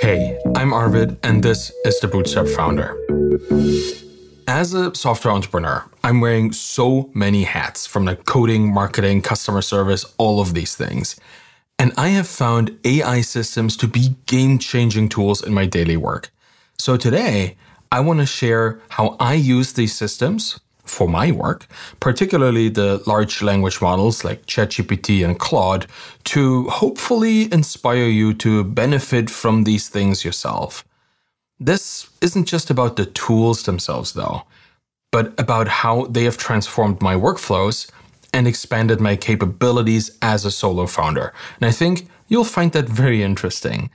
Hey, I'm Arvid, and this is the Bootstrapped Founder. As a software entrepreneur, I'm wearing so many hats from the coding, marketing, customer service, all of these things. And I have found AI systems to be game changing tools in my daily work. So today, I want to share how I use these systems for my work, particularly the large language models like ChatGPT and Claude, to hopefully inspire you to benefit from these things yourself. This isn't just about the tools themselves, though, but about how they have transformed my workflows and expanded my capabilities as a solo founder. And I think you'll find that very interesting.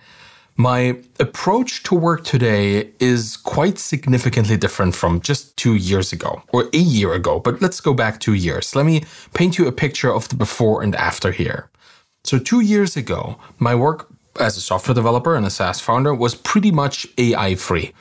My approach to work today is quite significantly different from just two years ago or a year ago, but let's go back two years. Let me paint you a picture of the before and after here. So, two years ago, my work as a software developer and a SaaS founder was pretty much AI free.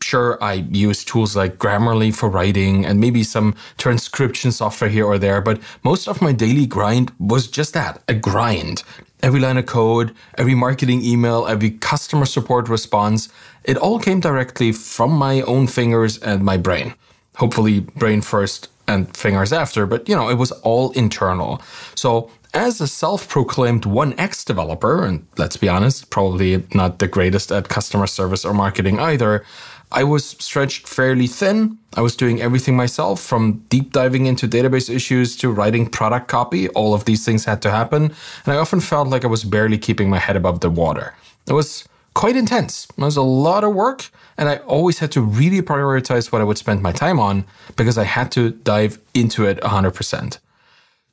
Sure, I used tools like Grammarly for writing and maybe some transcription software here or there, but most of my daily grind was just that a grind every line of code, every marketing email, every customer support response, it all came directly from my own fingers and my brain. Hopefully, brain first and fingers after, but you know, it was all internal. So, as a self proclaimed 1X developer, and let's be honest, probably not the greatest at customer service or marketing either, I was stretched fairly thin. I was doing everything myself from deep diving into database issues to writing product copy. All of these things had to happen. And I often felt like I was barely keeping my head above the water. It was quite intense. It was a lot of work. And I always had to really prioritize what I would spend my time on because I had to dive into it 100%.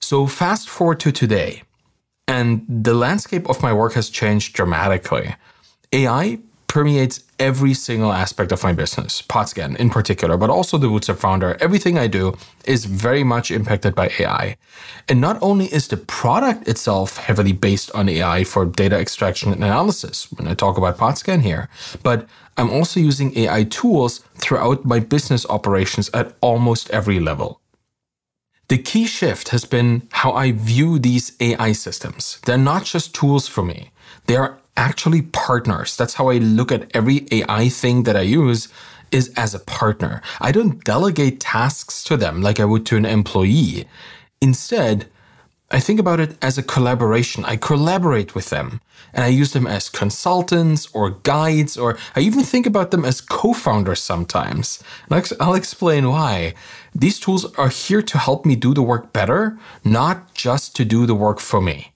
So fast forward to today, and the landscape of my work has changed dramatically. AI permeates every single aspect of my business, Podscan in particular, but also the Bootstrapped founder. Everything I do is very much impacted by AI. And not only is the product itself heavily based on AI for data extraction and analysis, when I talk about Podscan here, but I'm also using AI tools throughout my business operations at almost every level. The key shift has been how I view these AI systems. They're not just tools for me. They are actually partners. That's how I look at every AI thing that I use is as a partner. I don't delegate tasks to them like I would to an employee. Instead, I think about it as a collaboration. I collaborate with them and I use them as consultants or guides, or I even think about them as co founders sometimes. I'll explain why. These tools are here to help me do the work better, not just to do the work for me.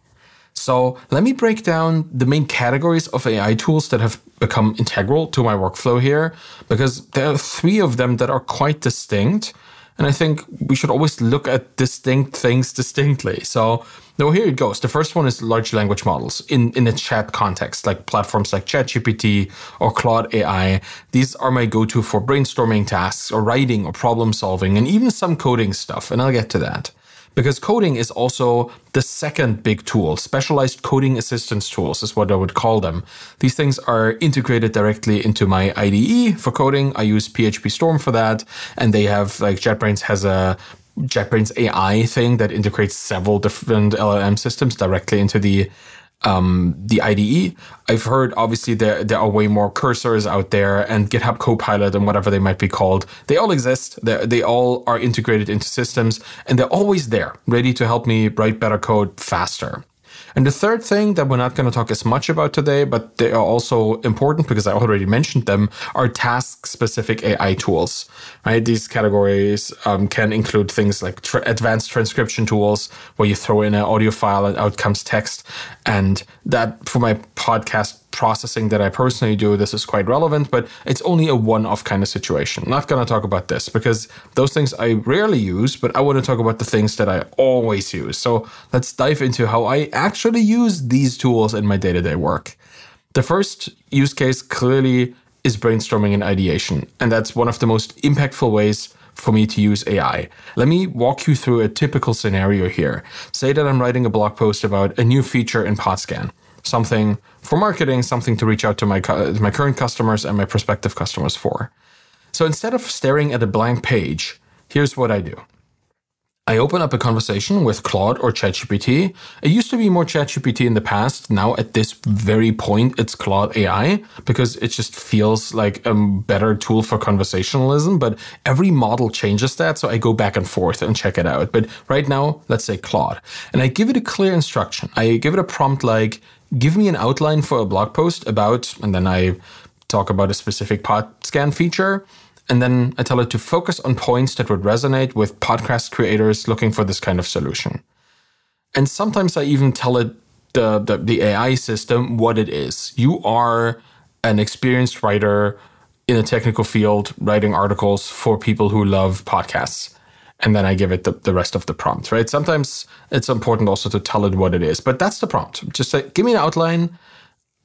So let me break down the main categories of AI tools that have become integral to my workflow here, because there are three of them that are quite distinct. And I think we should always look at distinct things distinctly. So now here it goes. The first one is large language models in, in a chat context, like platforms like ChatGPT or Claude AI. These are my go-to for brainstorming tasks or writing or problem solving and even some coding stuff. And I'll get to that because coding is also the second big tool. Specialized coding assistance tools is what I would call them. These things are integrated directly into my IDE for coding. I use PHP Storm for that, and they have like JetBrains has a JetBrains AI thing that integrates several different LLM systems directly into the um, the IDE. I've heard obviously there there are way more cursors out there and GitHub Copilot and whatever they might be called. They all exist. They they all are integrated into systems and they're always there, ready to help me write better code faster. And the third thing that we're not going to talk as much about today, but they are also important because I already mentioned them, are task specific AI tools. Right? These categories um, can include things like tra- advanced transcription tools where you throw in an audio file and out comes text. And that for my podcast processing that I personally do, this is quite relevant, but it's only a one off kind of situation. I'm not going to talk about this because those things I rarely use, but I want to talk about the things that I always use. So let's dive into how I actually use these tools in my day to day work. The first use case clearly is brainstorming and ideation, and that's one of the most impactful ways for me to use AI. Let me walk you through a typical scenario here. Say that I'm writing a blog post about a new feature in Podscan something for marketing, something to reach out to my my current customers and my prospective customers for. So instead of staring at a blank page, here's what I do. I open up a conversation with Claude or ChatGPT. It used to be more ChatGPT in the past. Now, at this very point, it's Claude AI because it just feels like a better tool for conversationalism. But every model changes that. So I go back and forth and check it out. But right now, let's say Claude. And I give it a clear instruction. I give it a prompt like, give me an outline for a blog post about, and then I talk about a specific pod scan feature and then I tell it to focus on points that would resonate with podcast creators looking for this kind of solution. And sometimes I even tell it, the, the, the AI system, what it is. You are an experienced writer in a technical field writing articles for people who love podcasts. And then I give it the, the rest of the prompt, right? Sometimes it's important also to tell it what it is, but that's the prompt. Just say, give me an outline,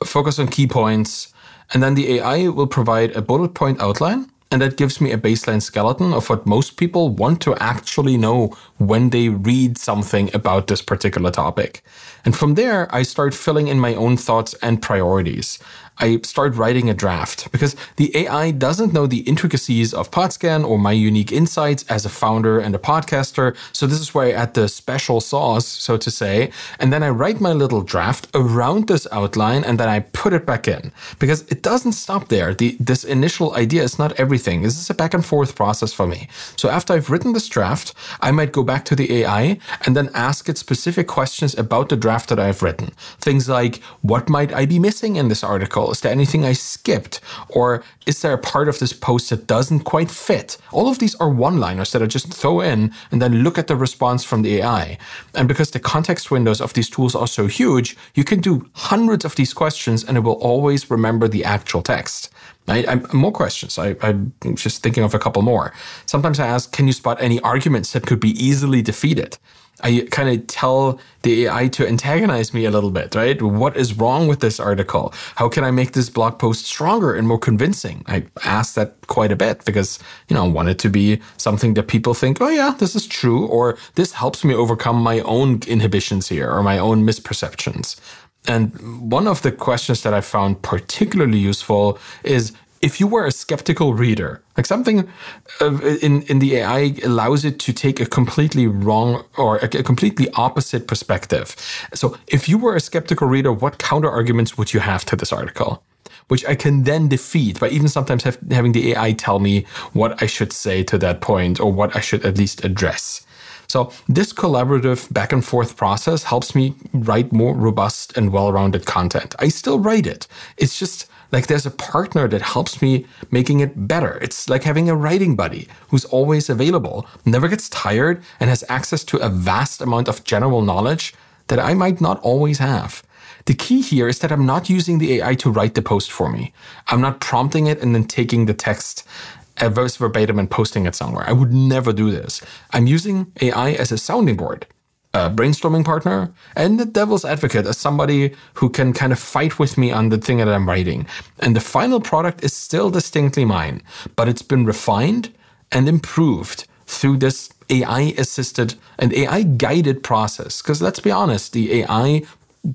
focus on key points, and then the AI will provide a bullet point outline and that gives me a baseline skeleton of what most people want to actually know when they read something about this particular topic. And from there, I start filling in my own thoughts and priorities. I start writing a draft because the AI doesn't know the intricacies of Podscan or my unique insights as a founder and a podcaster. So this is where I add the special sauce, so to say. And then I write my little draft around this outline and then I put it back in because it doesn't stop there. The, this initial idea is not everything. This is a back and forth process for me. So after I've written this draft, I might go back to the AI and then ask it specific questions about the draft that I've written. Things like, what might I be missing in this article? Is there anything I skipped? Or is there a part of this post that doesn't quite fit? All of these are one liners that I just throw in and then look at the response from the AI. And because the context windows of these tools are so huge, you can do hundreds of these questions and it will always remember the actual text. I, I, more questions. I, am just thinking of a couple more. Sometimes I ask, can you spot any arguments that could be easily defeated? I kind of tell the AI to antagonize me a little bit, right? What is wrong with this article? How can I make this blog post stronger and more convincing? I ask that quite a bit because, you know, I want it to be something that people think, oh, yeah, this is true, or this helps me overcome my own inhibitions here or my own misperceptions. And one of the questions that I found particularly useful is if you were a skeptical reader, like something uh, in, in the AI allows it to take a completely wrong or a, completely opposite perspective. So if you were a skeptical reader, what counter arguments would you have to this article? Which I can then defeat by even sometimes have, having the AI tell me what I should say to that point or what I should at least address. So this collaborative back and forth process helps me write more robust and well-rounded content. I still write it. It's just like there's a partner that helps me making it better. It's like having a writing buddy who's always available, never gets tired, and has access to a vast amount of general knowledge that I might not always have. The key here is that I'm not using the AI to write the post for me. I'm not prompting it and then taking the text verse verbatim and posting it somewhere. I would never do this. I'm using AI as a sounding board a brainstorming partner and the devil's advocate as somebody who can kind of fight with me on the thing that I'm writing. And the final product is still distinctly mine, but it's been refined and improved through this AI assisted and AI guided process. Because let's be honest, the AI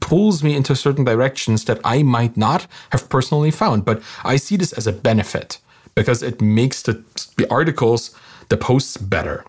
pulls me into certain directions that I might not have personally found, but I see this as a benefit because it makes the, the articles, the posts better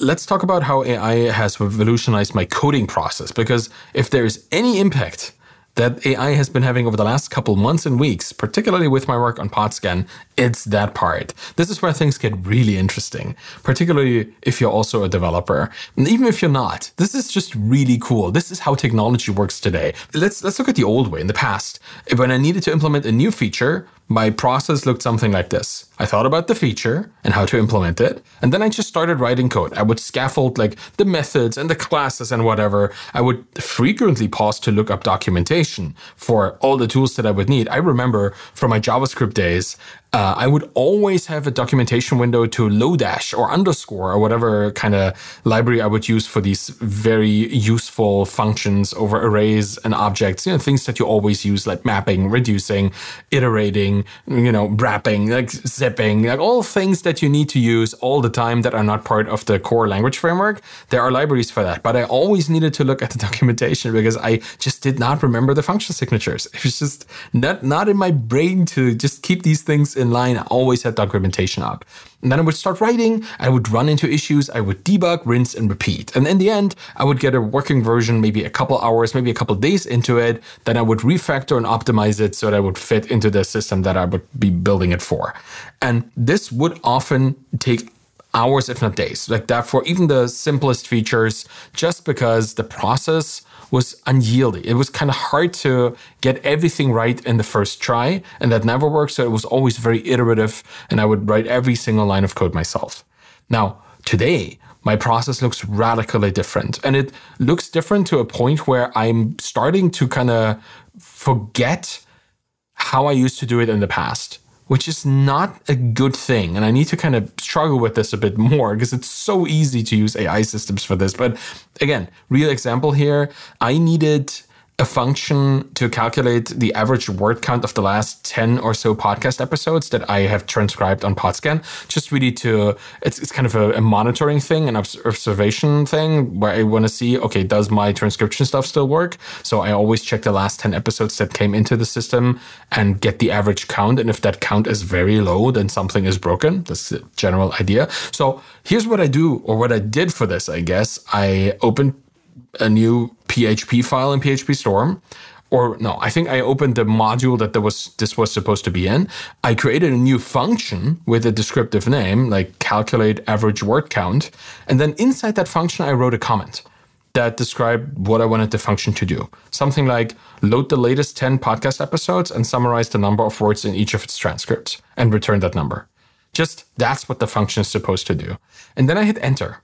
let's talk about how AI has revolutionized my coding process. Because if there's any impact that AI has been having over the last couple months and weeks, particularly with my work on Podscan, it's that part. This is where things get really interesting, particularly if you're also a developer. And even if you're not, this is just really cool. This is how technology works today. Let's let's look at the old way in the past. When I needed to implement a new feature, my process looked something like this. I thought about the feature and how to implement it, and then I just started writing code. I would scaffold like the methods and the classes and whatever. I would frequently pause to look up documentation for all the tools that I would need. I remember from my JavaScript days, uh, I would always have a documentation window to Lodash or underscore or whatever kind of library I would use for these very useful functions over arrays and objects, you know, things that you always use like mapping, reducing, iterating, you know, wrapping, like zipping, like all things that you need to use all the time that are not part of the core language framework. There are libraries for that, but I always needed to look at the documentation because I just did not remember the function signatures. It was just not, not in my brain to just keep these things in line. I always had documentation up. And then I would start writing, I would run into issues, I would debug, rinse, and repeat. And in the end, I would get a working version maybe a couple hours, maybe a couple days into it. Then I would refactor and optimize it so that would fit into the system that I would be building it for. And this would often take hours, if not days. Like that for even the simplest features, just because the process was unyielding. It was kind of hard to get everything right in the first try, and that never worked. So it was always very iterative, and I would write every single line of code myself. Now, today, my process looks radically different. And it looks different to a point where I'm starting to kind of forget how I used to do it in the past which is not a good thing. And I need to kind of struggle with this a bit more because it's so easy to use AI systems for this. But again, real example here, I needed a function to calculate the average word count of the last 10 or so podcast episodes that I have transcribed on Podscan. Just really to, it's, it's kind of a, a monitoring thing, an observation thing where I want to see, okay, does my transcription stuff still work? So I always check the last 10 episodes that came into the system and get the average count. And if that count is very low, then something is broken. That's the general idea. So here's what I do, or what I did for this, I guess. I opened a new PHP file in PHP Storm. Or no, I think I opened the module that there was this was supposed to be in. I created a new function with a descriptive name, like calculate average word count. And then inside that function, I wrote a comment that described what I wanted the function to do. Something like load the latest 10 podcast episodes and summarize the number of words in each of its transcripts and return that number. Just that's what the function is supposed to do. And then I hit enter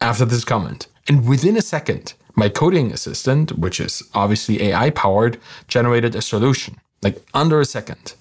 after this comment. And within a second, my coding assistant, which is obviously AI powered, generated a solution, like under a second.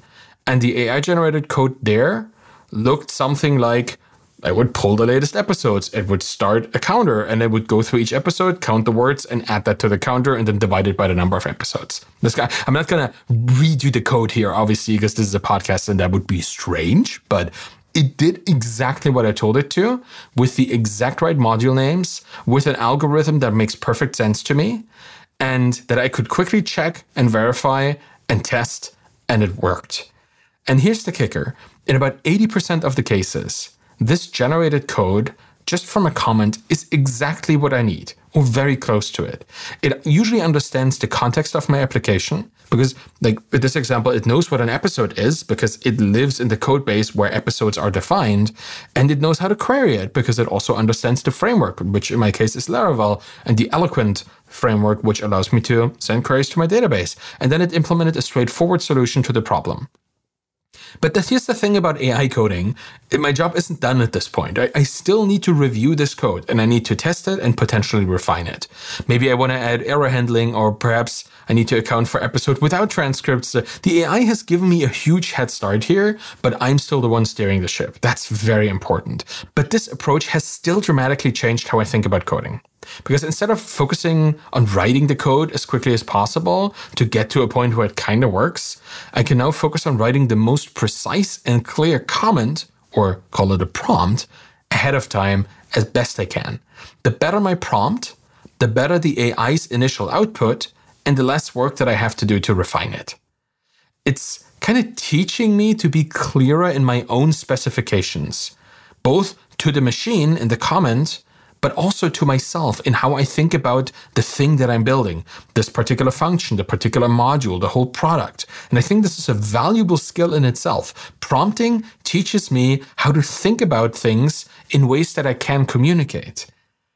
And the AI generated code there looked something like I would pull the latest episodes. It would start a counter and it would go through each episode, count the words, and add that to the counter and then divide it by the number of episodes. This guy, I'm not to redo the code here, obviously, because this is a podcast and that would be strange, but it did exactly what I told it to with the exact right module names, with an algorithm that makes perfect sense to me, and that I could quickly check and verify and test, and it worked. And here's the kicker in about 80% of the cases, this generated code just from a comment is exactly what I need or very close to it. It usually understands the context of my application because like with this example, it knows what an episode is because it lives in the code base where episodes are defined and it knows how to query it because it also understands the framework, which in my case is Laravel and the Eloquent framework, which allows me to send queries to my database. And then it implemented a straightforward solution to the problem. But here's the thing about AI coding. My job isn't done at this point. I, I, still need to review this code and I need to test it and potentially refine it. Maybe I want to add error handling or perhaps I need to account for episode without transcripts. Uh, the AI has given me a huge head start here, but I'm still the one steering the ship. That's very important. But this approach has still dramatically changed how I think about coding. Because instead of focusing on writing the code as quickly as possible to get to a point where it kind of works, I can now focus on writing the most precise and clear comment, or call it a prompt, ahead of time as best I can. The better my prompt, the better the AI's initial output, and the less work that I have to do to refine it. It's kind of teaching me to be clearer in my own specifications, both to the machine in the comment but also to myself in how I think about the thing that I'm building, this particular function, the particular module, the whole product. And I think this is a valuable skill in itself. Prompting teaches me how to think about things in ways that I can communicate.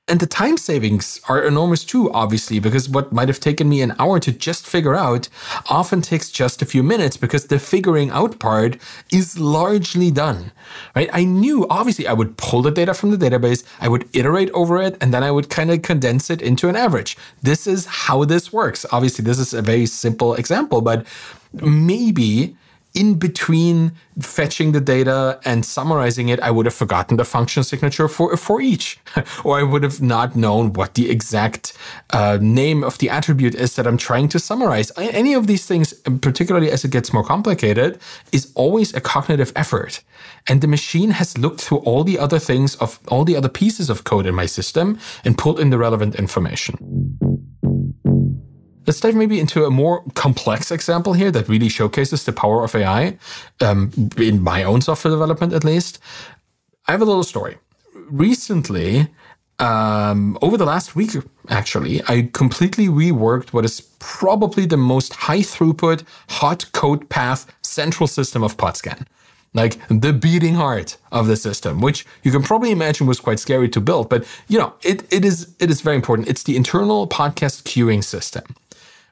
And the time savings are enormous too, obviously, because what might have taken me an hour to just figure out often takes just a few minutes because the figuring out part is largely done, right? I knew, obviously, I would pull the data from the database, I would iterate over it, and then I would kind of condense it into an average. This is how this works. Obviously, this is a very simple example, but maybe in between fetching the data and summarizing it, I would have forgotten the function signature for, for each, or I would have not known what the exact uh, name of the attribute is that I'm trying to summarize. Any of these things, particularly as it gets more complicated, is always a cognitive effort. And the machine has looked through all the other things of all the other pieces of code in my system and pulled in the relevant information. Let's dive maybe into a more complex example here that really showcases the power of AI, um, in my own software development at least. I have a little story. Recently, um, over the last week, actually, I completely reworked what is probably the most high throughput, hot code path central system of Podscan. Like the beating heart of the system, which you can probably imagine was quite scary to build, but you know, it, it is it is very important. It's the internal podcast queuing system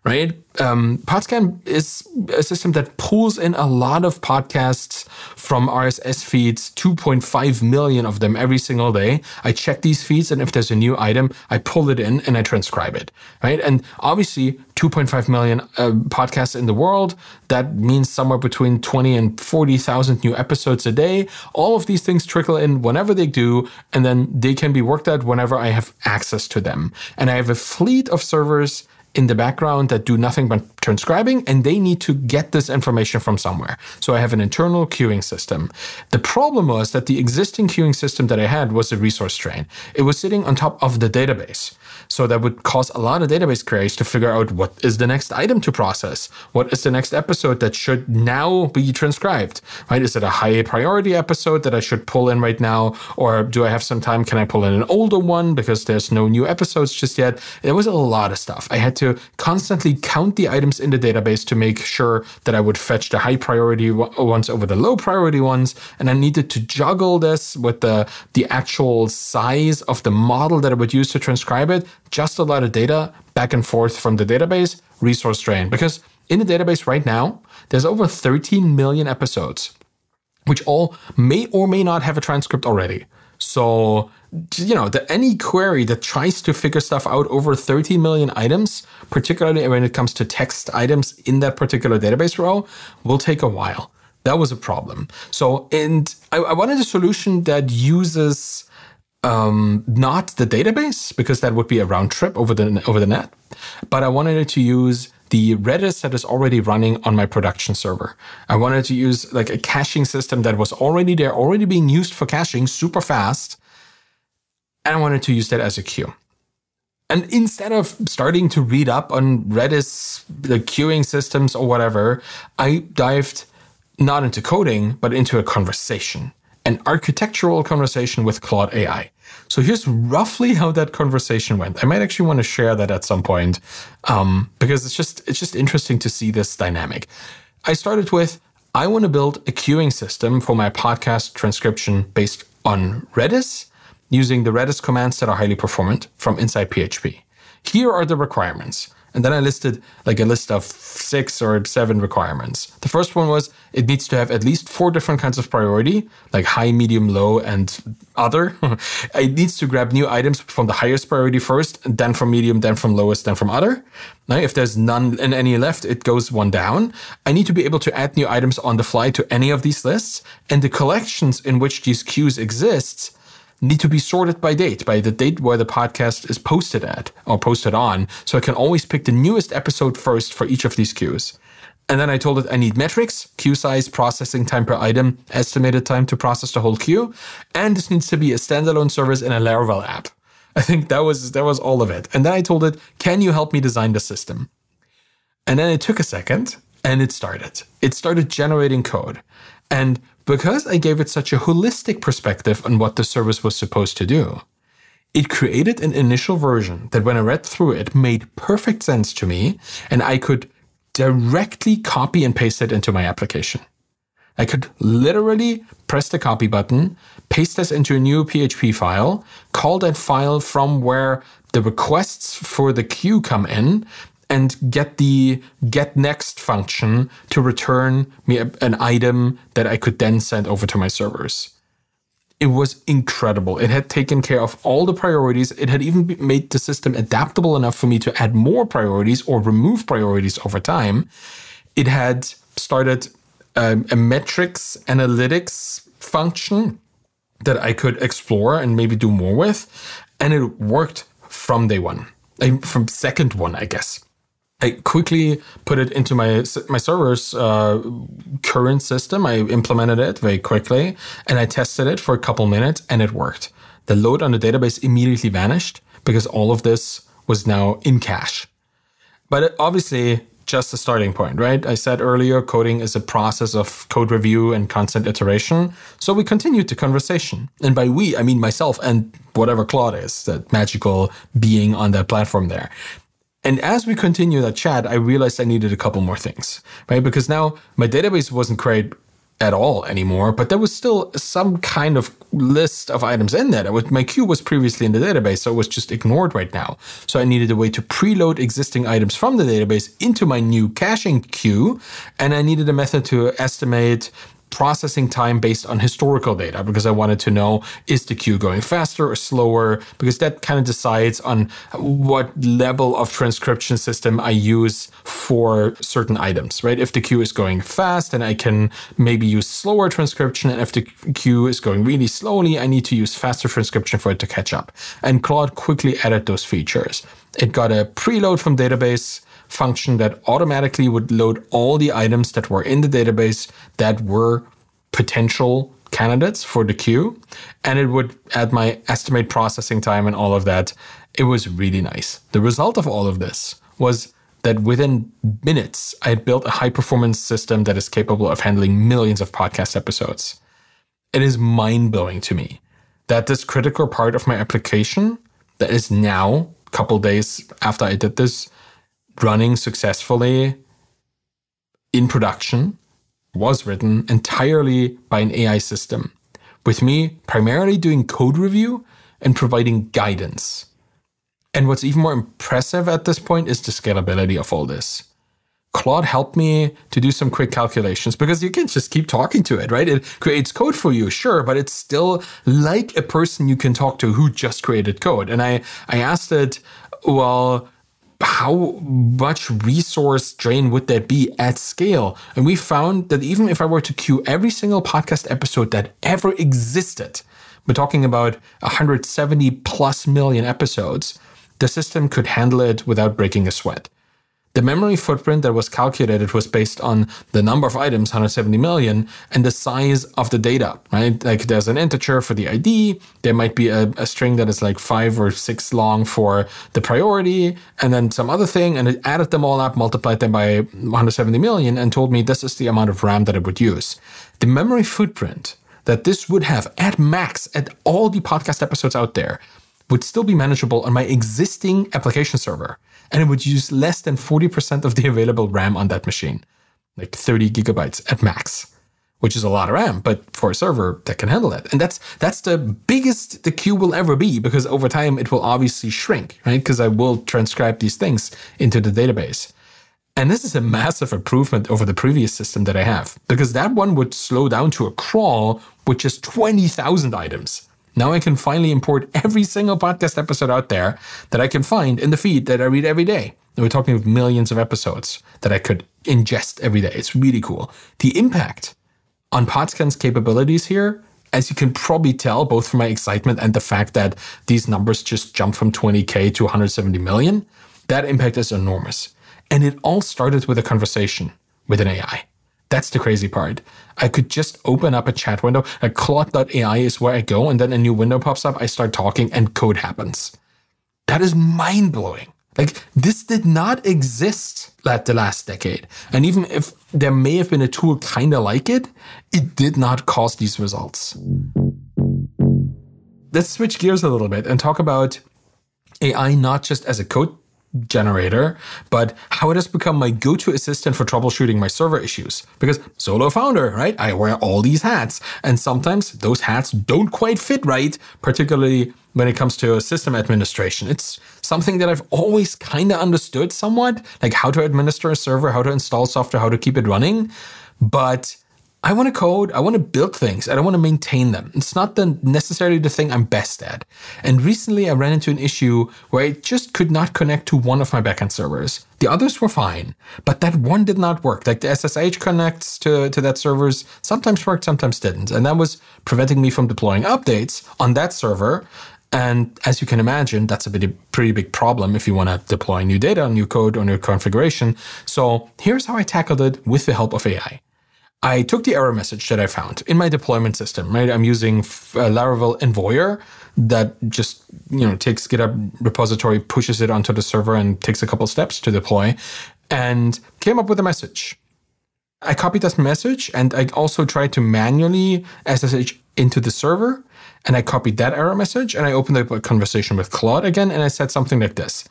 right? Um, Podscan is a system that pulls in a lot of podcasts from RSS feeds, 2.5 million of them every single day. I check these feeds, and if there's a new item, I pull it in and I transcribe it, right? And obviously, 2.5 million uh, podcasts in the world, that means somewhere between 20 and 40,000 new episodes a day. All of these things trickle in whenever they do, and then they can be worked at whenever I have access to them. And I have a fleet of servers in the background that do nothing but transcribing and they need to get this information from somewhere. So I have an internal queuing system. The problem was that the existing queuing system that I had was a resource strain. It was sitting on top of the database. So that would cause a lot of database queries to figure out what is the next item to process? What is the next episode that should now be transcribed? Right? Is it a high priority episode that I should pull in right now? Or do I have some time? Can I pull in an older one because there's no new episodes just yet? It was a lot of stuff. I had to constantly count the items in the database to make sure that I would fetch the high priority ones over the low priority ones. And I needed to juggle this with the, the actual size of the model that I would use to transcribe it just a lot of data back and forth from the database, resource strain. Because in the database right now, there's over 13 million episodes, which all may or may not have a transcript already. So, you know, the, any query that tries to figure stuff out over 30 million items, particularly when it comes to text items in that particular database row, will take a while. That was a problem. So, and I, I wanted a solution that uses um, not the database because that would be a round trip over the over the net, but I wanted it to use the Redis that is already running on my production server. I wanted to use like a caching system that was already there, already being used for caching super fast. And I wanted to use that as a queue. And instead of starting to read up on Redis, the queuing systems or whatever, I dived not into coding, but into a conversation an architectural conversation with Claude AI. So here's roughly how that conversation went. I might actually want to share that at some point um, because it's just it's just interesting to see this dynamic. I started with I want to build a queuing system for my podcast transcription based on Redis using the Redis commands that are highly performant from inside PHP. Here are the requirements. And then I listed like a list of six or seven requirements. The first one was it needs to have at least four different kinds of priority, like high, medium, low, and other. it needs to grab new items from the highest priority first, then from medium, then from lowest, then from other. Now, if there's none and any left, it goes one down. I need to be able to add new items on the fly to any of these lists, and the collections in which these queues exist need to be sorted by date, by the date where the podcast is posted at or posted on. So I can always pick the newest episode first for each of these queues. And then I told it I need metrics, queue size, processing time per item, estimated time to process the whole queue, and this needs to be a standalone service in a Laravel app. I think that was that was all of it. And then I told it, "Can you help me design the system?" And then it took a second and it started. It started generating code. And because I gave it such a holistic perspective on what the service was supposed to do, it created an initial version that when I read through it made perfect sense to me and I could directly copy and paste it into my application. I could literally press the copy button, paste this into a new PHP file, call that file from where the requests for the queue come in, and get the get next function to return me an item that I could then send over to my servers. It was incredible. It had taken care of all the priorities. It had even made the system adaptable enough for me to add more priorities or remove priorities over time. It had started um, a metrics analytics function that I could explore and maybe do more with. And it worked from day one, from second one, I guess. I quickly put it into my my server's uh, current system. I implemented it very quickly, and I tested it for a couple minutes, and it worked. The load on the database immediately vanished because all of this was now in cache. But obviously, just a starting point, right? I said earlier, coding is a process of code review and constant iteration. So we continued the conversation. And by we, I mean myself and whatever Claude is, that magical being on that platform there. And as we continue that chat, I realized I needed a couple more things, right? Because now my database wasn't great at all anymore, but there was still some kind of list of items in there. My queue was previously in the database, so it was just ignored right now. So I needed a way to preload existing items from the database into my new caching queue, and I needed a method to estimate processing time based on historical data because I wanted to know is the queue going faster or slower because that kind of decides on what level of transcription system I use for certain items, right? If the queue is going fast, then I can maybe use slower transcription. And if the queue is going really slowly, I need to use faster transcription for it to catch up. And Claude quickly added those features. It got a preload from database function that automatically would load all the items that were in the database that were potential candidates for the queue. And it would add my estimate processing time and all of that. It was really nice. The result of all of this was that within minutes, I had built a high performance system that is capable of handling millions of podcast episodes. It is mind blowing to me that this critical part of my application that is now, a couple days after I did this, running successfully in production was written entirely by an AI system, with me primarily doing code review and providing guidance. And what's even more impressive at this point is the scalability of all this. Claude helped me to do some quick calculations because you can't just keep talking to it, right? It creates code for you, sure, but it's still like a person you can talk to who just created code. And I, I asked it, well, how much resource drain would that be at scale? And we found that even if I were to queue every single podcast episode that ever existed, we're talking about 170 plus million episodes, the system could handle it without breaking a sweat. The memory footprint that was calculated was based on the number of items, 170 million, and the size of the data, right? Like there's an integer for the ID, there might be a, a, string that is like five or six long for the priority, and then some other thing, and it added them all up, multiplied them by 170 million, and told me this is the amount of RAM that it would use. The memory footprint that this would have at max at all the podcast episodes out there would still be manageable on my existing application server and it would use less than 40% of the available RAM on that machine, like 30 gigabytes at max, which is a lot of RAM, but for a server that can handle that. And that's that's the biggest the queue will ever be because over time it will obviously shrink, right? Because I will transcribe these things into the database. And this is a massive improvement over the previous system that I have because that one would slow down to a crawl with just 20,000 items. Now I can finally import every single podcast episode out there that I can find in the feed that I read every day. And we're talking of millions of episodes that I could ingest every day. It's really cool. The impact on Podscan's capabilities here, as you can probably tell, both from my excitement and the fact that these numbers just jumped from 20K to 170 million, that impact is enormous. And it all started with a conversation with an AI. That's the crazy part. I could just open up a chat window, like Claude.ai is where I go, and then a new window pops up. I start talking, and code happens. That is mind blowing. Like, this did not exist at the last decade. And even if there may have been a tool kind of like it, it did not cause these results. Let's switch gears a little bit and talk about AI not just as a code generator, but how it has become my go to assistant for troubleshooting my server issues. Because solo founder, right? I wear all these hats, and sometimes those hats don't quite fit right, particularly when it comes to system administration. It's something that I've always kind of understood somewhat, like how to administer a server, how to install software, how to keep it running. But I want to code, I want to build things, I don't want to maintain them. It's not the, necessarily the thing I'm best at. And recently I ran into an issue where I just could not connect to one of my backend servers. The others were fine, but that one did not work. Like the SSH connects to, to that servers sometimes worked, sometimes didn't. And that was preventing me from deploying updates on that server. And as you can imagine, that's a pretty big problem if you want to deploy new data, new code, or new configuration. So here's how I tackled it with the help of AI. I took the error message that I found in my deployment system, right? I'm using uh, Laravel Envoyer that just, you know, takes GitHub repository, pushes it onto the server and takes a couple steps to deploy and came up with a message. I copied that message and I also tried to manually SSH into the server and I copied that error message and I opened up a conversation with Claude again and I said something like this.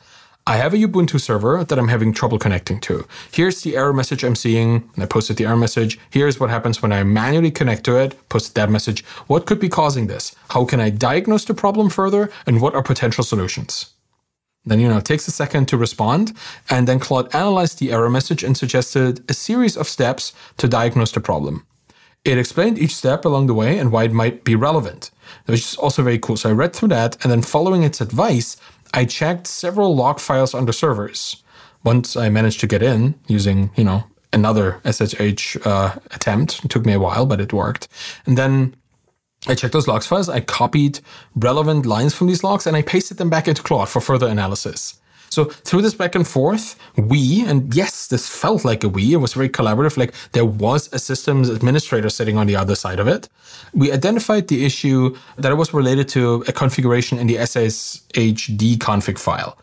I have a Ubuntu server that I'm having trouble connecting to. Here's the error message I'm seeing, and I posted the error message. Here's what happens when I manually connect to it, post that message. What could be causing this? How can I diagnose the problem further? And what are potential solutions? Then, you know, it takes a second to respond. And then Claude analyzed the error message and suggested a series of steps to diagnose the problem. It explained each step along the way and why it might be relevant. Which is also very cool. So I read through that, and then following its advice, I checked several log files on the servers. Once I managed to get in using, you know, another SSH uh, attempt, it took me a while, but it worked. And then I checked those logs files, I copied relevant lines from these logs, and I pasted them back into Claude for further analysis. So through this back and forth, we, and yes, this felt like a we, it was very collaborative, like there was a systems administrator sitting on the other side of it. We identified the issue that it was related to a configuration in the SSHD config file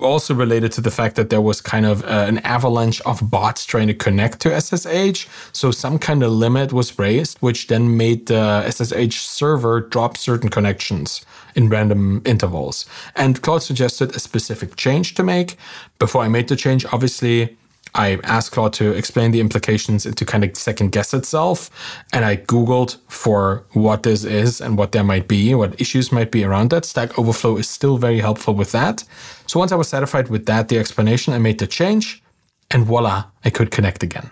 also related to the fact that there was kind of uh, an avalanche of bots trying to connect to SSH. So some kind of limit was raised, which then made the SSH server drop certain connections in random intervals. And Claude suggested a specific change to make. Before I made the change, obviously, I asked Claude to explain the implications and to kind of second guess itself. And I Googled for what this is and what there might be, what issues might be around that. Stack Overflow is still very helpful with that. So once I was satisfied with that, the explanation, I made the change and voila, I could connect again.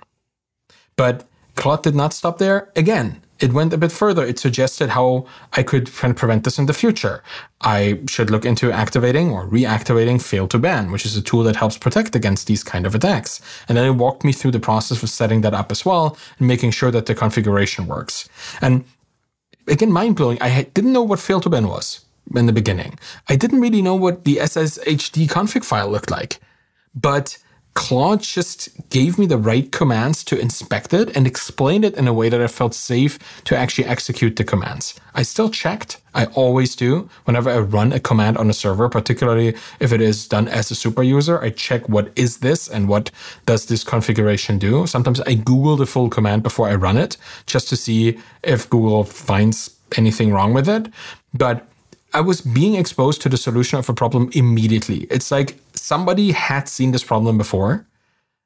But Claude did not stop there. Again, it went a bit further. It suggested how I could kind of prevent this in the future. I should look into activating or reactivating fail2ban, which is a tool that helps protect against these kind of attacks. And then it walked me through the process of setting that up as well and making sure that the configuration works. And again, mind blowing. I didn't know what fail2ban was in the beginning. I didn't really know what the SSHD config file looked like, but Claude just gave me the right commands to inspect it and explained it in a way that I felt safe to actually execute the commands. I still checked, I always do, whenever I run a command on a server, particularly if it is done as a super user, I check what is this and what does this configuration do. Sometimes I Google the full command before I run it just to see if Google finds anything wrong with it. But I was being exposed to the solution of a problem immediately. It's like somebody had seen this problem before,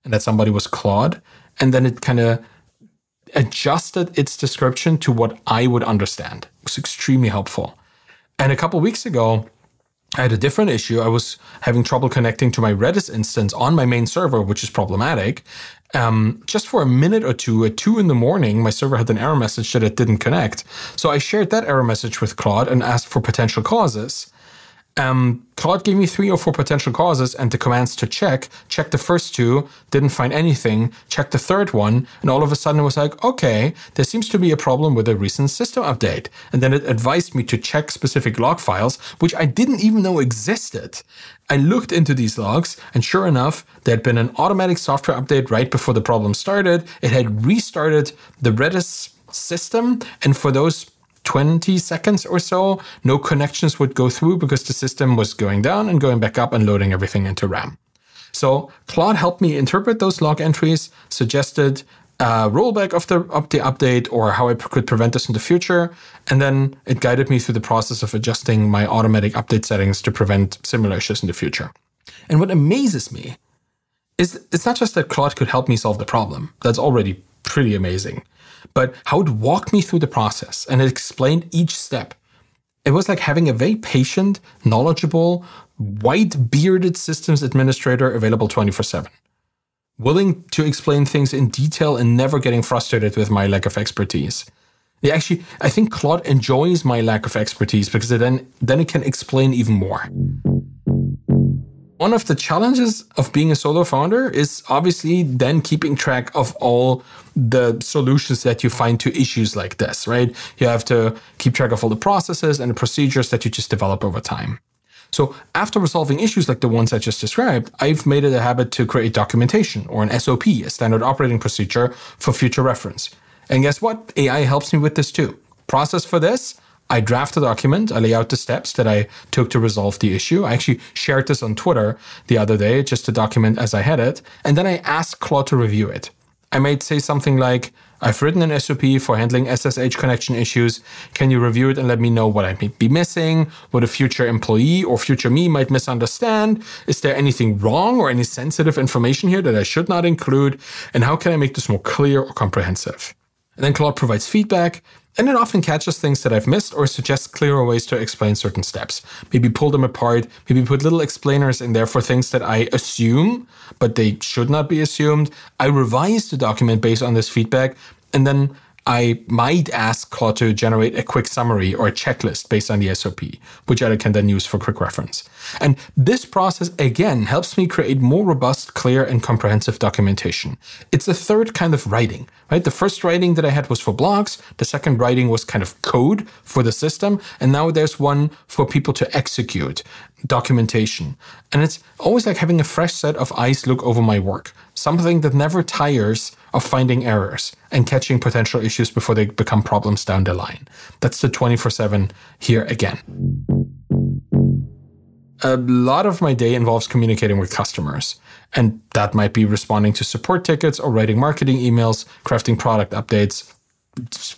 and that somebody was Claude, and then it kind of adjusted its description to what I would understand. It was extremely helpful. And a couple weeks ago, I had a different issue. I was having trouble connecting to my Redis instance on my main server, which is problematic. Um, just for a minute or two, at two in the morning, my server had an error message that it didn't connect. So I shared that error message with Claude and asked for potential causes. Um, Claude gave me three or four potential causes and the commands to check. Checked the first two, didn't find anything. Checked the third one, and all of a sudden it was like, okay, there seems to be a problem with a recent system update. And then it advised me to check specific log files, which I didn't even know existed. I looked into these logs, and sure enough, there had been an automatic software update right before the problem started. It had restarted the Redis system, and for those 20 seconds or so, no connections would go through because the system was going down and going back up and loading everything into RAM. So Claude helped me interpret those log entries, suggested a rollback of the, of the update or how I could prevent this in the future. And then it guided me through the process of adjusting my automatic update settings to prevent similar issues in the future. And what amazes me is it's not just that Claude could help me solve the problem. That's already pretty amazing but how it walked me through the process and it explained each step. It was like having a very patient, knowledgeable, white bearded systems administrator available 24 7, willing to explain things in detail and never getting frustrated with my lack of expertise. Yeah, actually, I think Claude enjoys my lack of expertise because then, then it can explain even more. One of the challenges of being a solo founder is obviously then keeping track of all the solutions that you find to issues like this, right? You have to keep track of all the processes and the procedures that you just develop over time. So after resolving issues like the ones I just described, I've made it a habit to create documentation or an SOP, a standard operating procedure for future reference. And guess what? AI helps me with this too. Process for this I draft a document, I lay out the steps that I took to resolve the issue. I actually shared this on Twitter the other day, just to document as I had it. And then I asked Claude to review it. I might say something like, I've written an SOP for handling SSH connection issues. Can you review it and let me know what I may be missing? What a future employee or future me might misunderstand? Is there anything wrong or any sensitive information here that I should not include? And how can I make this more clear or comprehensive? And then Claude provides feedback, and it often catches things that I've missed or suggests clearer ways to explain certain steps. Maybe pull them apart, maybe put little explainers in there for things that I assume, but they should not be assumed. I revise the document based on this feedback, and then I might ask Claude to generate a quick summary or a checklist based on the SOP, which I can then use for quick reference. And this process again helps me create more robust, clear, and comprehensive documentation. It's a third kind of writing, right? The first writing that I had was for blogs, the second writing was kind of code for the system, and now there's one for people to execute documentation. And it's always like having a fresh set of eyes look over my work, something that never tires of finding errors and catching potential issues before they become problems down the line. That's the 24 7 here again. A lot of my day involves communicating with customers, and that might be responding to support tickets or writing marketing emails, crafting product updates,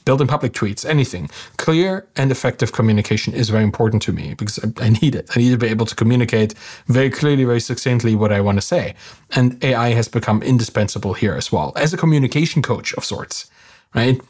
building public tweets, anything. Clear and effective communication is very important to me because I, need it. I need to be able to communicate very clearly, very succinctly what I want to say. And AI has become indispensable here as well as a communication coach of sorts, right?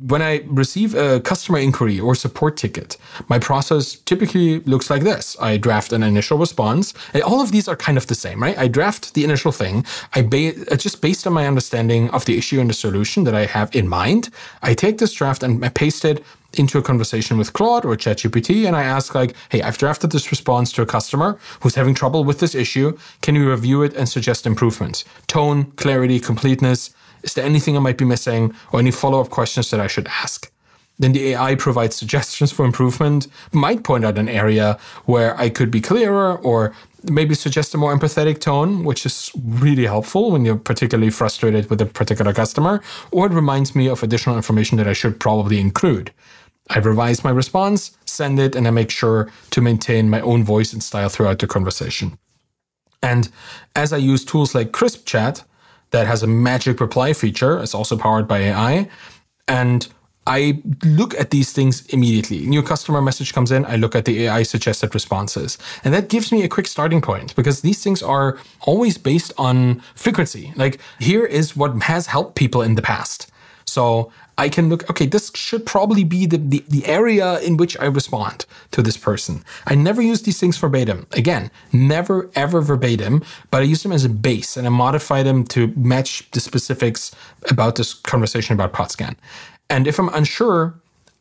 When I receive a customer inquiry or support ticket, my process typically looks like this. I draft an initial response. And all of these are kind of the same, right? I draft the initial thing. I ba- uh, just based on my understanding of the issue and the solution that I have in mind, I take this draft and I paste it into a conversation with Claude or ChatGPT and I ask like, hey, I've drafted this response to a customer who's having trouble with this issue. Can you review it and suggest improvements? Tone, clarity, completeness, is there anything I might be missing or any follow up questions that I should ask? Then the AI provides suggestions for improvement, might point out an area where I could be clearer or maybe suggest a more empathetic tone, which is really helpful when you're particularly frustrated with a particular customer, or it reminds me of additional information that I should probably include. I revise my response, send it, and I make sure to maintain my own voice and style throughout the conversation. And as I use tools like Crisp Chat, that has a magic reply feature. It's also powered by AI. And I look at these things immediately. New customer message comes in, I look at the AI suggested responses. And that gives me a quick starting point because these things are always based on frequency. Like, here is what has helped people in the past. So I can look, okay, this should probably be the, the, the, area in which I respond to this person. I never use these things verbatim. Again, never ever verbatim, but I use them as a base and I modify them to match the specifics about this conversation about Podscan. And if I'm unsure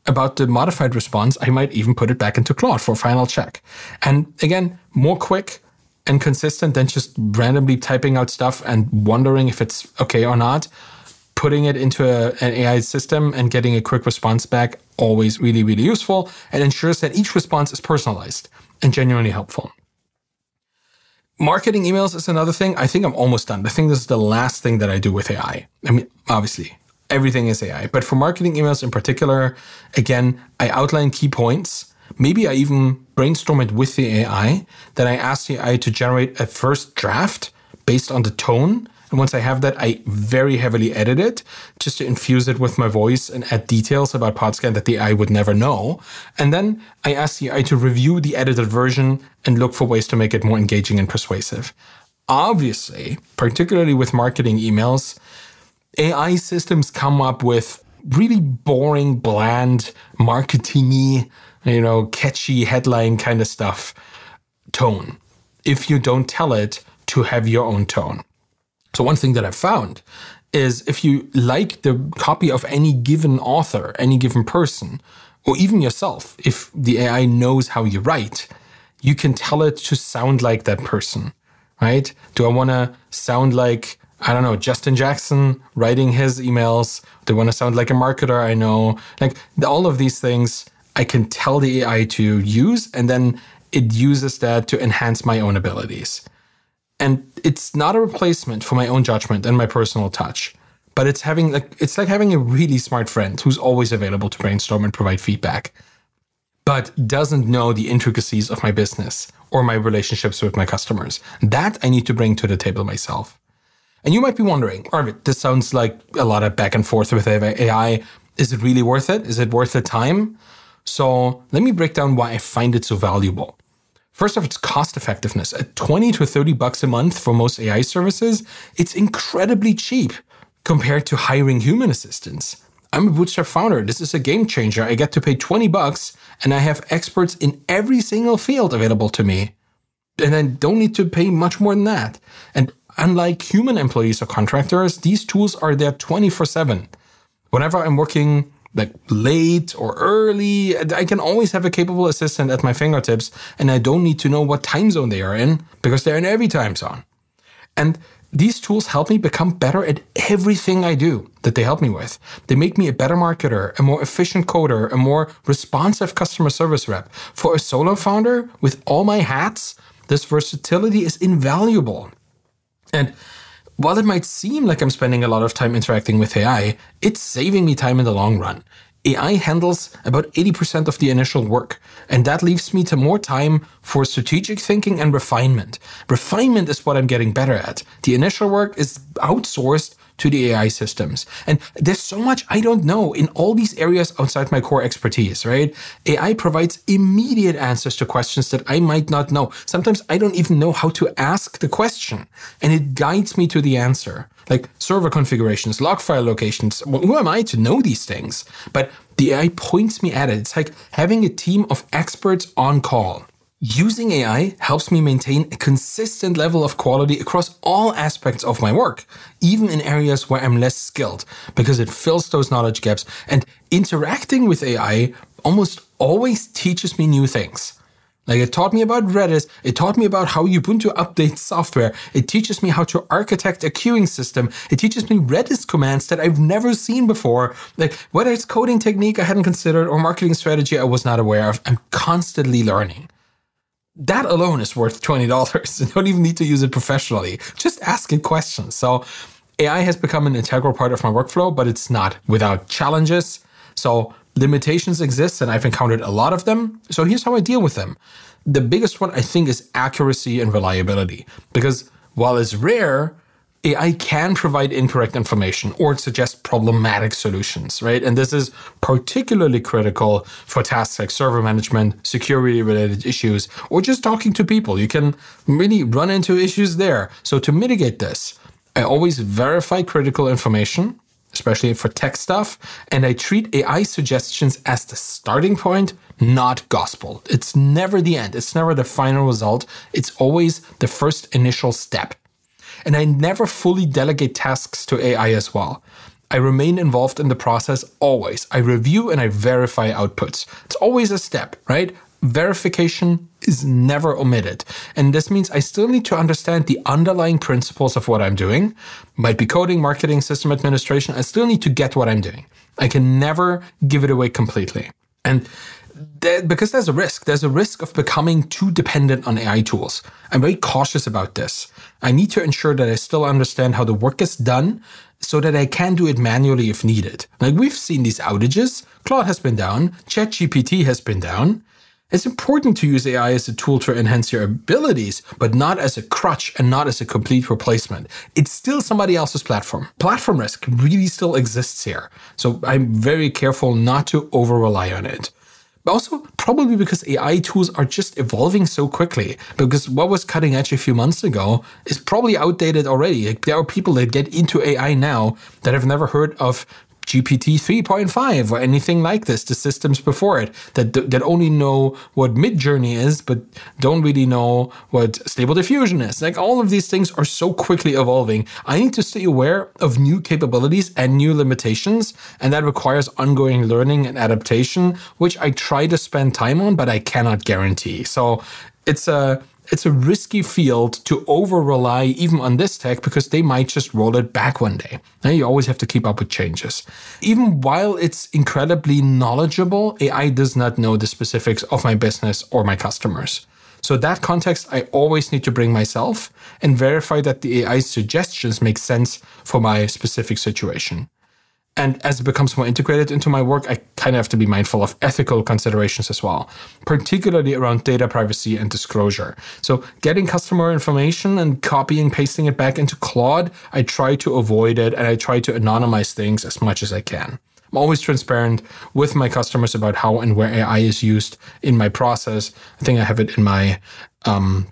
about the modified response, I might even put it back into Claude for final check. And again, more quick, and consistent than just randomly typing out stuff and wondering if it's okay or not putting it into a, an AI system and getting a quick response back always really, really useful and ensures that each response is personalized and genuinely helpful. Marketing emails is another thing. I think I'm almost done. I think this is the last thing that I do with AI. I mean, obviously, everything is AI, but for marketing emails in particular, again, I outline key points. Maybe I even brainstorm it with the AI. Then I ask the AI to generate a first draft based on the tone and once I have that, I very heavily edit it just to infuse it with my voice and add details about Podscan that the AI would never know. And then I ask the AI to review the edited version and look for ways to make it more engaging and persuasive. Obviously, particularly with marketing emails, AI systems come up with really boring, bland, marketingy, you know, catchy headline kind of stuff tone if you don't tell it to have your own tone. So, one thing that I've found is if you like the copy of any given author, any given person, or even yourself, if the AI knows how you write, you can tell it to sound like that person, right? Do I want to sound like, I don't know, Justin Jackson writing his emails? Do I want to sound like a marketer I know? Like all of these things, I can tell the AI to use, and then it uses that to enhance my own abilities. And it's not a replacement for my own judgment and my personal touch, but it's having like it's like having a really smart friend who's always available to brainstorm and provide feedback, but doesn't know the intricacies of my business or my relationships with my customers. That I need to bring to the table myself. And you might be wondering, Arvid, this sounds like a lot of back and forth with AI. Is it really worth it? Is it worth the time? So let me break down why I find it so valuable. First off, its cost effectiveness. At 20 to 30 bucks a month for most AI services, it's incredibly cheap compared to hiring human assistants. I'm a Bootstrap founder. This is a game changer. I get to pay 20 bucks and I have experts in every single field available to me. And I don't need to pay much more than that. And unlike human employees or contractors, these tools are there 24 7. Whenever I'm working like late or early. I can always have a capable assistant at my fingertips, and I don't need to know what time zone they are in because they're in every time zone. And these tools help me become better at everything I do that they help me with. They make me a better marketer, a more efficient coder, a more responsive customer service rep. For a solo founder with all my hats, this versatility is invaluable. And while it might seem like I'm spending a lot of time interacting with AI, it's saving me time in the long run. AI handles about 80% of the initial work, and that leaves me to more time for strategic thinking and refinement. Refinement is what I'm getting better at. The initial work is outsourced to the AI systems. And there's so much I don't know in all these areas outside my core expertise, right? AI provides immediate answers to questions that I might not know. Sometimes I don't even know how to ask the question, and it guides me to the answer. Like server configurations, log file locations. Who am I to know these things? But the AI points me at it. It's like having a team of experts on call. Using AI helps me maintain a consistent level of quality across all aspects of my work, even in areas where I'm less skilled, because it fills those knowledge gaps. And interacting with AI almost always teaches me new things. Like it taught me about Redis, it taught me about how Ubuntu updates software, it teaches me how to architect a queuing system, it teaches me Redis commands that I've never seen before. Like whether it's coding technique I hadn't considered or marketing strategy I was not aware of, I'm constantly learning that alone is worth $20. You don't even need to use it professionally. Just ask it questions. So AI has become an integral part of my workflow, but it's not without challenges. So limitations exist, and I've encountered a lot of them. So here's how I deal with them. The biggest one I think is accuracy and reliability, because while it's rare, AI can provide incorrect information or suggest problematic solutions, right? And this is particularly critical for tasks like server management, security related issues, or just talking to people. You can really run into issues there. So, to mitigate this, I always verify critical information, especially for tech stuff, and I treat AI suggestions as the starting point, not gospel. It's never the end, it's never the final result, it's always the first initial step. And I never fully delegate tasks to AI as well. I remain involved in the process always. I review and I verify outputs. It's always a step, right? Verification is never omitted. And this means I still need to understand the underlying principles of what I'm doing. Might be coding, marketing, system administration. I still need to get what I'm doing. I can never give it away completely. And there, because there's a risk. There's a risk of becoming too dependent on AI tools. I'm very cautious about this. I need to ensure that I still understand how the work is done so that I can do it manually if needed. Like we've seen these outages. Claude has been down. ChatGPT has been down. It's important to use AI as a tool to enhance your abilities, but not as a crutch and not as a complete replacement. It's still somebody else's platform. Platform risk really still exists here. So I'm very careful not to over rely on it. But also, probably because AI tools are just evolving so quickly. Because what was cutting edge a few months ago is probably outdated already. Like, there are people that get into AI now that have never heard of GPT 3.5 or anything like this, the systems before it that that only know what Midjourney is, but don't really know what Stable Diffusion is. Like all of these things are so quickly evolving. I need to stay aware of new capabilities and new limitations, and that requires ongoing learning and adaptation, which I try to spend time on, but I cannot guarantee. So it's a it's a risky field to over rely even on this tech because they might just roll it back one day. You always have to keep up with changes. Even while it's incredibly knowledgeable, AI does not know the specifics of my business or my customers. So that context I always need to bring myself and verify that the AI suggestions make sense for my specific situation. And as it becomes more integrated into my work, I kind of have to be mindful of ethical considerations as well, particularly around data privacy and disclosure. So, getting customer information and copying, pasting it back into Claude, I try to avoid it and I try to anonymize things as much as I can. I'm always transparent with my customers about how and where AI is used in my process. I think I have it in my um,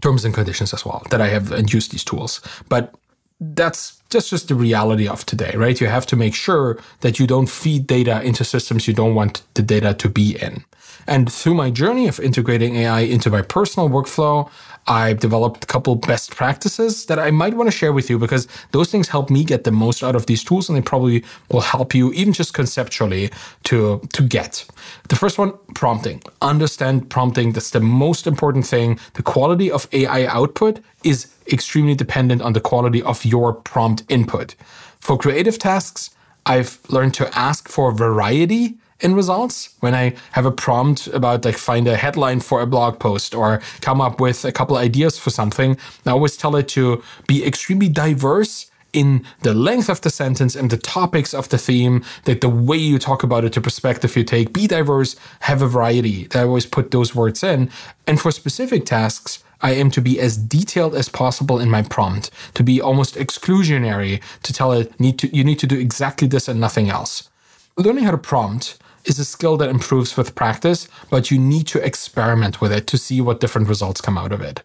terms and conditions as well that I have used these tools. But that's that's just the reality of today, right? You have to make sure that you don't feed data into systems you don't want the data to be in. And through my journey of integrating AI into my personal workflow, I've developed a couple best practices that I might want to share with you because those things help me get the most out of these tools and they probably will help you even just conceptually to, to get. The first one, prompting. Understand prompting. That's the most important thing. The quality of AI output is extremely dependent on the quality of your prompt input. For creative tasks, I've learned to ask for variety in results when I have a prompt about like find a headline for a blog post or come up with a couple ideas for something. I always tell it to be extremely diverse in the length of the sentence and the topics of the theme, that the way you talk about it, the perspective you take, be diverse, have a variety. I always put those words in. And for specific tasks, I aim to be as detailed as possible in my prompt, to be almost exclusionary, to tell it need to you need to do exactly this and nothing else. Learning how to prompt is a skill that improves with practice, but you need to experiment with it to see what different results come out of it.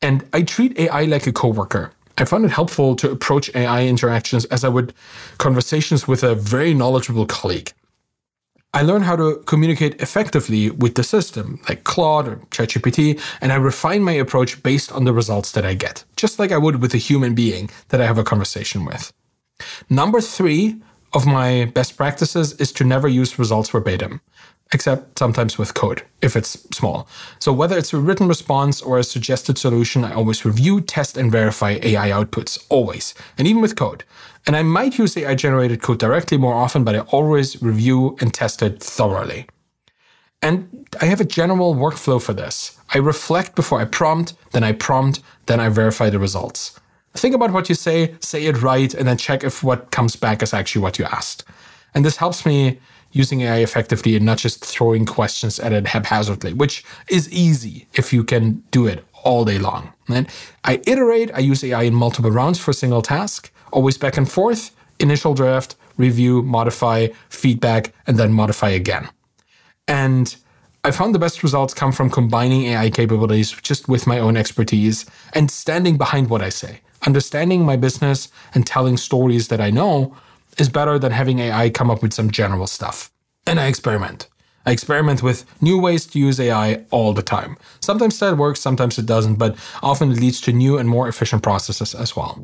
And I treat AI like a coworker. I found it helpful to approach AI interactions as I would conversations with a very knowledgeable colleague. I learn how to communicate effectively with the system, like Claude or ChatGPT, and I refine my approach based on the results that I get, just like I would with a human being that I have a conversation with. Number three of my best practices is to never use results verbatim, except sometimes with code, if it's small. So whether it's a written response or a suggested solution, I always review, test, and verify AI outputs, always, and even with code. And I might use AI generated code directly more often, but I always review and test it thoroughly. And I have a general workflow for this. I reflect before I prompt, then I prompt, then I verify the results. Think about what you say, say it right, and then check if what comes back is actually what you asked. And this helps me using AI effectively and not just throwing questions at it haphazardly, which is easy if you can do it all day long. And I iterate, I use AI in multiple rounds for a single task, always back and forth, initial draft, review, modify, feedback, and then modify again. And I found the best results come from combining AI capabilities just with my own expertise and standing behind what I say. Understanding my business and telling stories that I know is better than having AI come up with some general stuff. And I experiment. I experiment with new ways to use AI all the time. Sometimes that works, sometimes it doesn't, but often it leads to new and more efficient processes as well.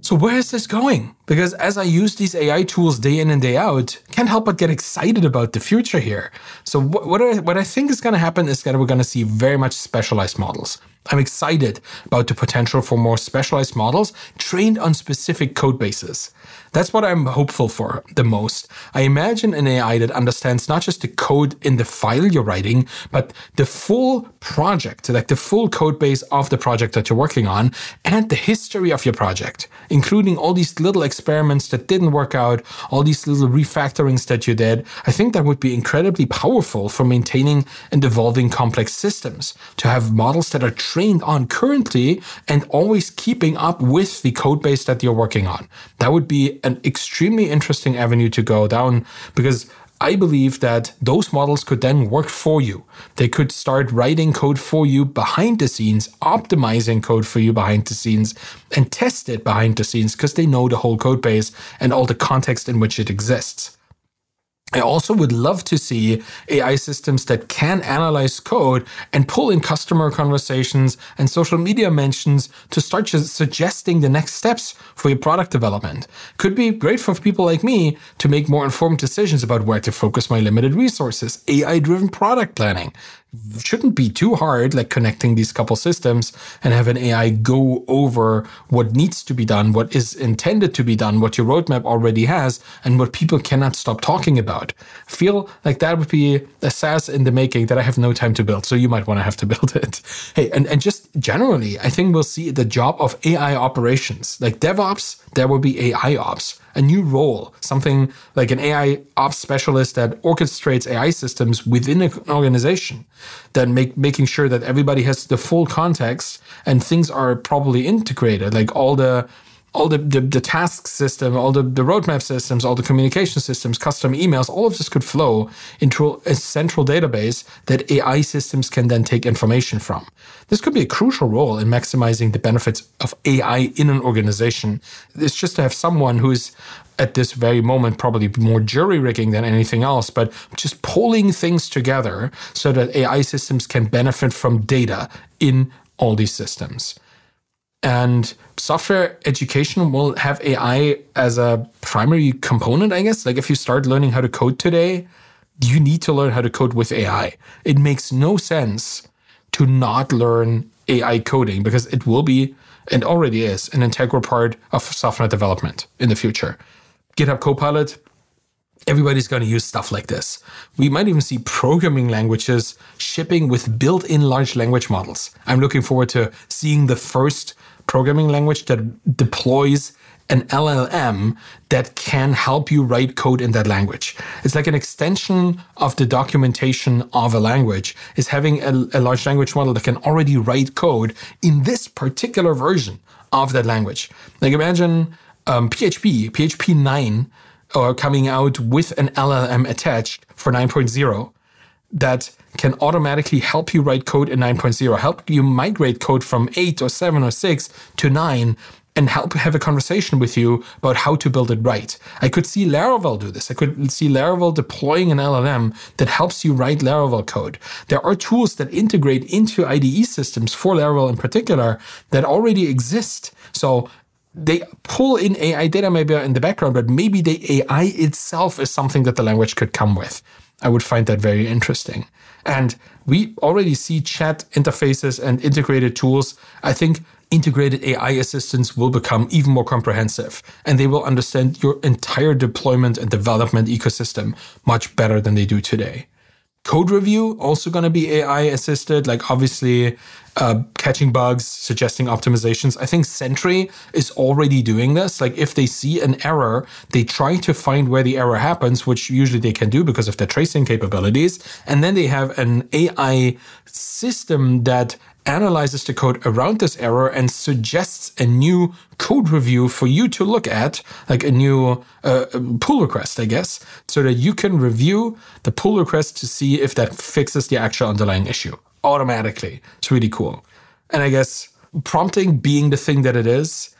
So where is this going? Because as I use these AI tools day in and day out, can't help but get excited about the future here. So what, what, I, what I think is going to happen is that we're going to see very much specialized models. I'm excited about the potential for more specialized models trained on specific code bases. That's what I'm hopeful for the most. I imagine an AI that understands not just the code in the file you're writing, but the full project, like the full code base of the project that you're working on and the history of your project, including all these little experiments that didn't work out, all these little refactorings that you did. I think that would be incredibly powerful for maintaining and evolving complex systems to have models that are trained on currently and always keeping up with the code base that you're working on. That would be an extremely interesting avenue to go down because I believe that those models could then work for you. They could start writing code for you behind the scenes, optimizing code for you behind the scenes, and test it behind the scenes because they know the whole code base and all the context in which it exists. I also would love to see AI systems that can analyze code and pull in customer conversations and social media mentions to start suggesting the next steps for your product development. Could be great for people like me to make more informed decisions about where to focus my limited resources. AI driven product planning. Shouldn't be too hard, like connecting these couple systems and have an AI go over what needs to be done, what is intended to be done, what your roadmap already has, and what people cannot stop talking about. I feel like that would be a SaaS in the making that I have no time to build. So you might want to have to build it. Hey, and, and just generally, I think we'll see the job of AI operations. Like DevOps, there will be AI ops a new role, something like an AI ops specialist that orchestrates AI systems within an organization, that make making sure that everybody has the full context and things are properly integrated, like all the all the, the, the, task system, all the, the roadmap systems, all the communication systems, custom emails, all of this could flow into a central database that AI systems can then take information from. This could be a crucial role in maximizing the benefits of AI in an organization. It's just to have someone who's at this very moment probably more jury rigging than anything else, but just pulling things together so that AI systems can benefit from data in all these systems. And software education will have AI as a primary component, I guess. Like if you start learning how to code today, you need to learn how to code with AI. It makes no sense to not learn AI coding because it will be and already is an integral part of software development in the future. GitHub Copilot, everybody's going to use stuff like this. We might even see programming languages shipping with built in large language models. I'm looking forward to seeing the first programming language that deploys an LLM that can help you write code in that language. It's like an extension of the documentation of a language is having a, a, large language model that can already write code in this particular version of that language. Like imagine um, PHP, PHP 9, or coming out with an LLM attached for 9.0 that can automatically help you write code in 9.0, help you migrate code from 8 or 7 or 6 to 9 and help have a conversation with you about how to build it right. I could see Laravel do this. I could see Laravel deploying an LLM that helps you write Laravel code. There are tools that integrate into IDE systems for Laravel in particular that already exist. So they pull in AI data maybe in the background, but maybe the AI itself is something that the language could come with. I would find that very interesting. And we already see chat interfaces and integrated tools. I think integrated AI assistants will become even more comprehensive and they will understand your entire deployment and development ecosystem much better than they do today. Code review also going to be AI assisted, like obviously uh, catching bugs, suggesting optimizations. I think Sentry is already doing this. Like if they see an error, they try to find where the error happens, which usually they can do because of their tracing capabilities. And then they have an AI system that analyzes the code around this error and suggests a new code review for you to look at, like a new uh, pull request, I guess, so that you can review the pull request to see if that fixes the actual underlying issue automatically. It's really cool. And I guess prompting being the thing that it is,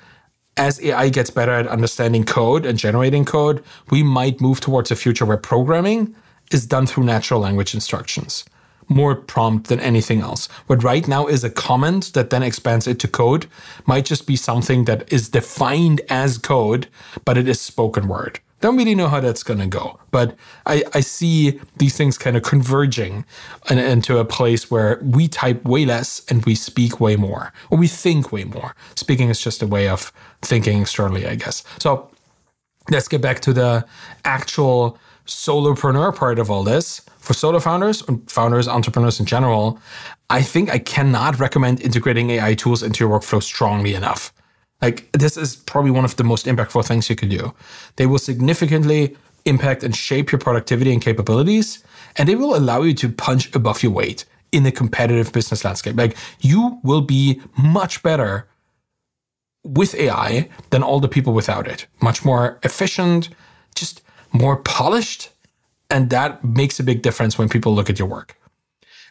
as AI gets better at understanding code and generating code, we might move towards a future where programming is done through natural language instructions more prompt than anything else. What right now is a comment that then expands it to code might just be something that is defined as code, but it is spoken word. Don't really know how that's going to go, but I, I see these things kind of converging in, into a place where we type way less and we speak way more, or we think way more. Speaking is just a way of thinking externally, I guess. So let's get back to the actual solopreneur part of all this, for solo founders and founders, entrepreneurs in general, I think I cannot recommend integrating AI tools into your workflow strongly enough. Like, this is probably one of the most impactful things you can do. They will significantly impact and shape your productivity and capabilities, and they will allow you to punch above your weight in a competitive business landscape. Like, you will be much better with AI than all the people without it. Much more efficient, just more polished, and that makes a big difference when people look at your work.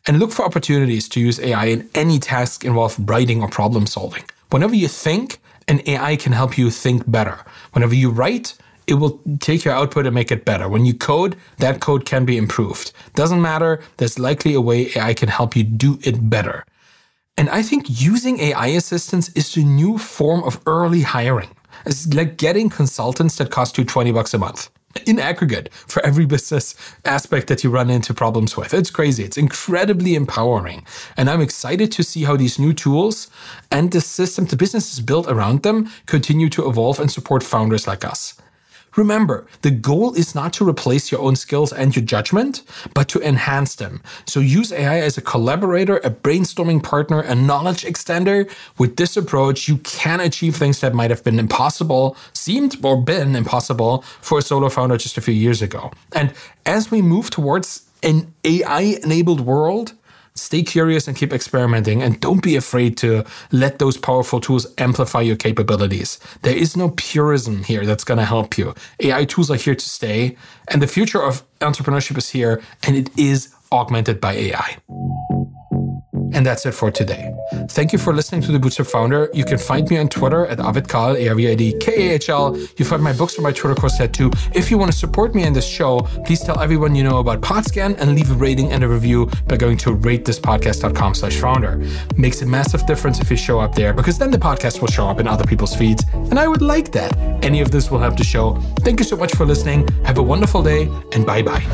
And look for opportunities to use AI in any task involved writing or problem solving. Whenever you think, an AI can help you think better. Whenever you write, it will take your output and make it better. When you code, that code can be improved. Doesn't matter, there's likely a way AI can help you do it better. And I think using AI assistance is the new form of early hiring. It's like getting consultants that cost you 20 bucks a month. In aggregate for every business aspect that you run into problems with. It's crazy. It's incredibly empowering. And I'm excited to see how these new tools and the systems the businesses built around them continue to evolve and support founders like us. Remember, the goal is not to replace your own skills and your judgment, but to enhance them. So use AI as a collaborator, a brainstorming partner, a knowledge extender. With this approach, you can achieve things that might have been impossible, seemed or been impossible for a solo founder just a few years ago. And as we move towards an AI enabled world, Stay curious and keep experimenting, and don't be afraid to let those powerful tools amplify your capabilities. There is no purism here that's going to help you. AI tools are here to stay, and the future of entrepreneurship is here, and it is augmented by AI. And that's it for today. Thank you for listening to The Bootstrapped Founder. You can find me on Twitter at arvidkahl, A-R-V-I-D-K-A-H-L. You find my books on my Twitter course there too. If you want to support me in this show, please tell everyone you know about Podscan and leave a rating and a review by going to ratethispodcast.com slash founder. Makes a massive difference if you show up there because then the podcast will show up in other people's feeds. And I would like that. Any of this will help the show. Thank you so much for listening. Have a wonderful day and bye-bye.